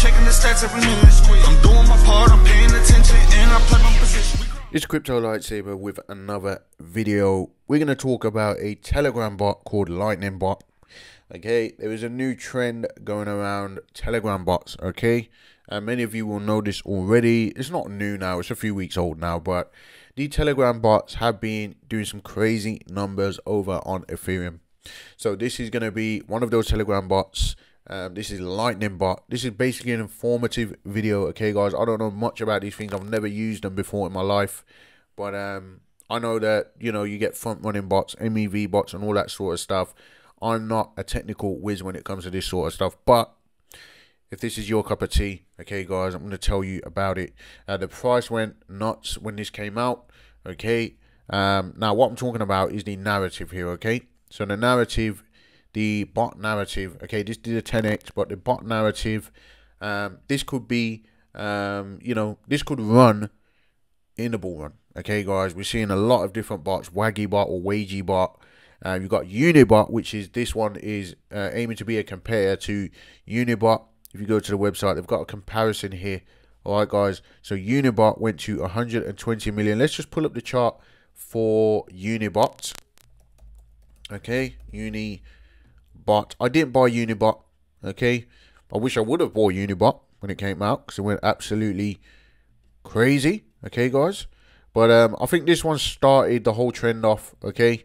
checking the stats every minute. I'm doing my part, I'm paying attention, and I play my position. It's Crypto Lightsaber with another video. We're going to talk about a Telegram bot called Lightning Bot. Okay, there is a new trend going around Telegram bots. Okay, and many of you will know this already. It's not new now, it's a few weeks old now, but the Telegram bots have been doing some crazy numbers over on Ethereum. So, this is going to be one of those Telegram bots. Um, this is Lightning Bot. This is basically an informative video, okay, guys? I don't know much about these things. I've never used them before in my life. But um, I know that, you know, you get front-running bots, MEV bots, and all that sort of stuff. I'm not a technical whiz when it comes to this sort of stuff. But if this is your cup of tea, okay, guys, I'm going to tell you about it. Uh, the price went nuts when this came out, okay? Um, now, what I'm talking about is the narrative here, okay? So the narrative the bot narrative. Okay, this did a 10x, but the bot narrative, um, this could be, um, you know, this could run in the bull run. Okay, guys, we're seeing a lot of different bots, Waggy bot or Wagey bot. Uh, you've got Unibot, which is this one is uh, aiming to be a compare to Unibot. If you go to the website, they've got a comparison here. All right, guys. So Unibot went to 120 million. Let's just pull up the chart for Unibot. Okay, Uni bot. I didn't buy Unibot, okay? I wish I would have bought Unibot when it came out because it went absolutely crazy, okay, guys? But um, I think this one started the whole trend off, okay?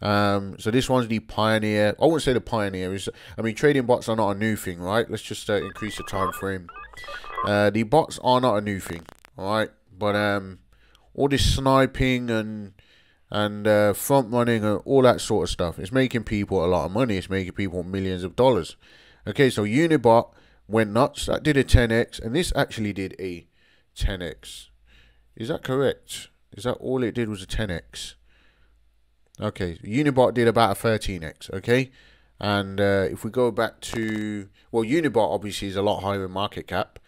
Um, so this one's the pioneer. I wouldn't say the pioneer. Is I mean, trading bots are not a new thing, right? Let's just uh, increase the time frame. Uh, the bots are not a new thing, all right? But um, all this sniping and and uh, front running and all that sort of stuff. It's making people a lot of money. It's making people millions of dollars. Okay, so Unibot went nuts. That did a 10x, and this actually did a 10x. Is that correct? Is that all it did was a 10x? Okay, Unibot did about a 13x. Okay, and uh, if we go back to well, Unibot obviously is a lot higher in market cap,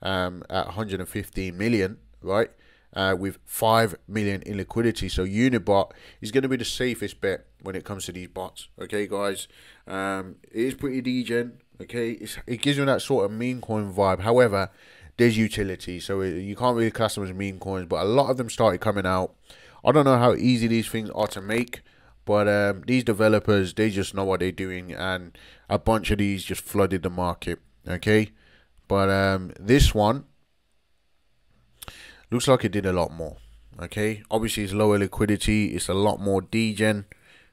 um, at 115 million, right? Uh, with 5 million in liquidity. So Unibot is going to be the safest bet when it comes to these bots. Okay, guys. Um, it is pretty degen. Okay, it's, it gives you that sort of meme coin vibe. However, there's utility. So it, you can't really class them as meme coins. But a lot of them started coming out. I don't know how easy these things are to make. But um, these developers, they just know what they're doing. And a bunch of these just flooded the market. Okay. But um, this one looks like it did a lot more. Okay, obviously it's lower liquidity, it's a lot more degen.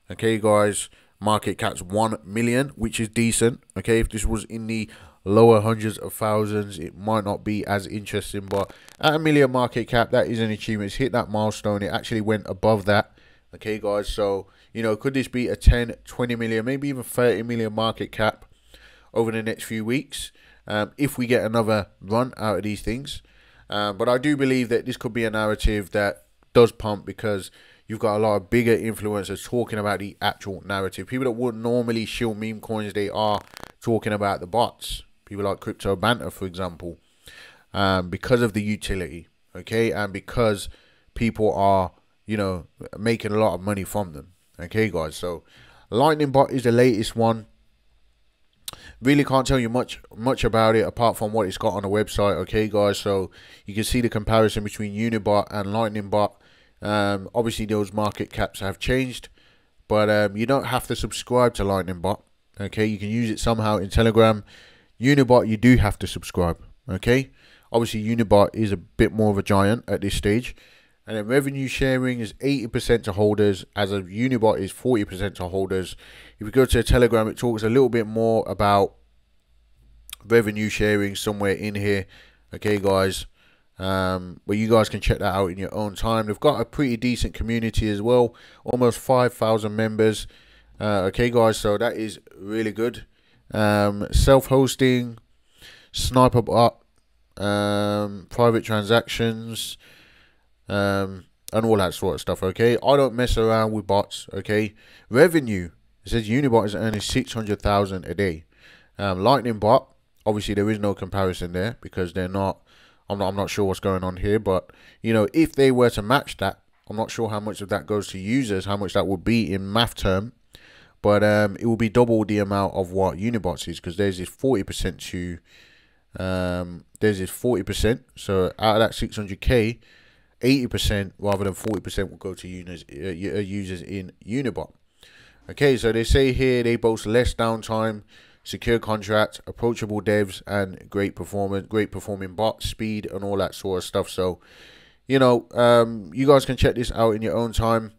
Okay, guys, market cap's 1 million, which is decent. Okay, if this was in the lower hundreds of thousands, it might not be as interesting, but at a million market cap, that is an achievement. It's hit that milestone, it actually went above that. Okay, guys, so you know, could this be a 10, 20 million, maybe even 30 million market cap over the next few weeks? Um, if we get another run out of these things. Um, but I do believe that this could be a narrative that does pump because you've got a lot of bigger influencers talking about the actual narrative. People that wouldn't normally shield meme coins, they are talking about the bots. People like Crypto Banter, for example, um, because of the utility, okay, and because people are, you know, making a lot of money from them. Okay, guys. So, Lightning Bot is the latest one. Really can't tell you much much about it apart from what it's got on the website. Okay, guys. So you can see the comparison between Unibot and Lightning Bot. Um, obviously, those market caps have changed, but um, you don't have to subscribe to Lightning Bot. Okay, you can use it somehow in Telegram. Unibot, you do have to subscribe. Okay, obviously Unibot is a bit more of a giant at this stage. And then revenue sharing is 80% to holders, as a Unibot is 40% to holders. If you go to Telegram, it talks a little bit more about revenue sharing somewhere in here. Okay, guys. Um, but you guys can check that out in your own time. They've got a pretty decent community as well, almost 5,000 members. Uh, okay, guys, so that is really good. Um, self-hosting, sniper bot, um, private transactions, um, and all that sort of stuff. Okay, I don't mess around with bots. Okay, revenue. It says Unibot is earning six hundred thousand a day. Um, Lightning bot. Obviously, there is no comparison there because they're not. I'm not. I'm not sure what's going on here, but you know, if they were to match that, I'm not sure how much of that goes to users, how much that would be in math term, but um, it will be double the amount of what Unibots is because there's this 40% to Um, theirs is 40%. So out of that 600k, 80% rather than 40% will go to users, uh, uh, users in Unibot. Okay, so they say here they boast less downtime, secure contracts, approachable devs, and great performance, great performing bot speed, and all that sort of stuff. So, you know, um, you guys can check this out in your own time.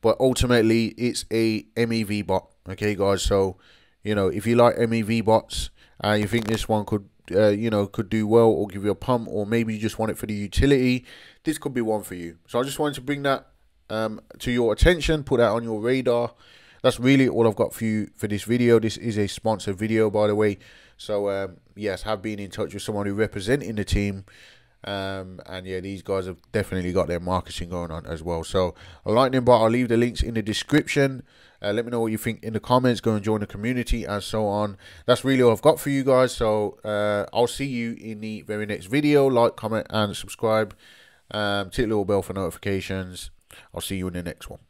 But ultimately, it's a MEV bot. Okay, guys. So, you know, if you like MEV bots, and you think this one could uh, you know could do well or give you a pump or maybe you just want it for the utility this could be one for you. So i just wanted to bring that um, to your attention put that on your radar. That's really all i've got for you for this video. This is a sponsored video by the way. So um, yes have been in touch with someone who representing the team. Um, and yeah these guys have definitely got their marketing going on as well. So a lightning bot i'll leave the links in the description uh, let me know what you think in the comments. Go and join the community and so on. That's really all I've got for you guys. So uh, I'll see you in the very next video. Like, comment, and subscribe. Um, tick the little bell for notifications. I'll see you in the next one.